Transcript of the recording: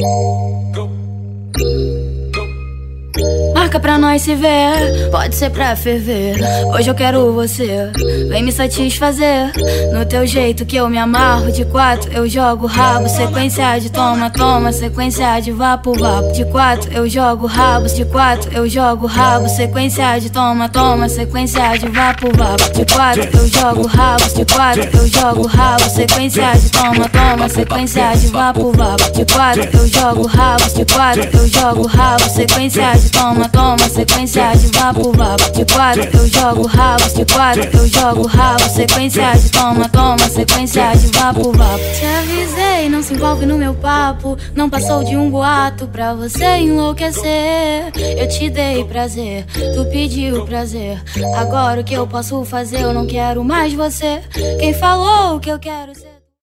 Go. Marca pra nós se ver, pode ser pra ferver. Hoje eu quero você, vem me satisfazer. No teu jeito que eu me amarro. De quatro eu jogo rabo, sequência de toma, toma, sequência de vapo, vapo. De quatro eu jogo rabos, de quatro eu jogo rabo, sequência de toma, toma, sequência de vapo, vapo. De quatro eu jogo rabos, de quatro eu jogo rabo, sequência de toma, toma, sequência de vapo, vapo. De quatro eu jogo rabos, de quatro eu jogo rabo, sequência de toma, toma toma, sequência de vapo, vapo. De quatro eu jogo rabo, de quatro eu jogo rabo. Sequência de toma, toma, sequência de vapo, vapo. Te avisei, não se envolve no meu papo. Não passou de um boato pra você enlouquecer. Eu te dei prazer, tu pediu prazer. Agora o que eu posso fazer? Eu não quero mais você. Quem falou que eu quero ser.